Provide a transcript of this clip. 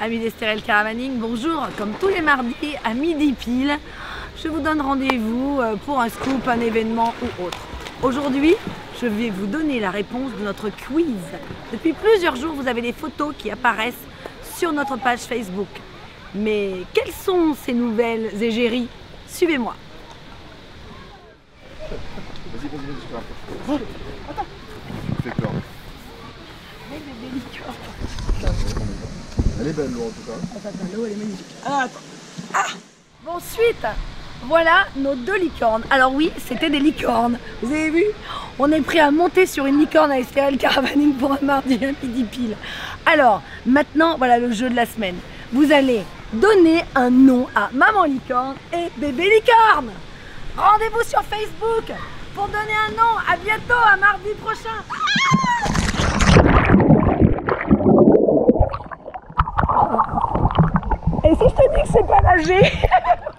Amis d'Estérel Caravaning, bonjour. Comme tous les mardis à midi pile, je vous donne rendez-vous euh, pour un scoop, un événement ou autre. Aujourd'hui, je vais vous donner la réponse de notre quiz. Depuis plusieurs jours, vous avez des photos qui apparaissent sur notre page Facebook. Mais quelles sont ces nouvelles égéries Suivez-moi. Vas-y, vas-y, vas-y, je te Elle est belle, l'eau, tout cas. L'eau elle est magnifique. Ah, attends. Ah Bon, suite, voilà nos deux licornes. Alors oui, c'était des licornes. Vous avez vu? On est prêt à monter sur une licorne à STL Caravaning pour un mardi à midi pile. Alors, maintenant, voilà le jeu de la semaine. Vous allez donner un nom à Maman Licorne et Bébé Licorne. Rendez-vous sur Facebook pour donner un nom. À bientôt, à mardi prochain. Et si je te dis que c'est pas nager